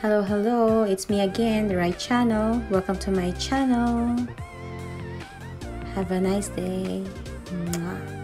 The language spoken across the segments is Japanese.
Hello, hello, it's me again, the right channel. Welcome to my channel. Have a nice day. Mwah.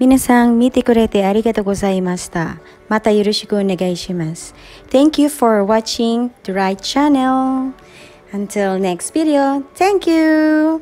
皆さん見てくれてありがとうございました。またよろしくお願いします。Thank you for watching the right channel. Until next video, thank you!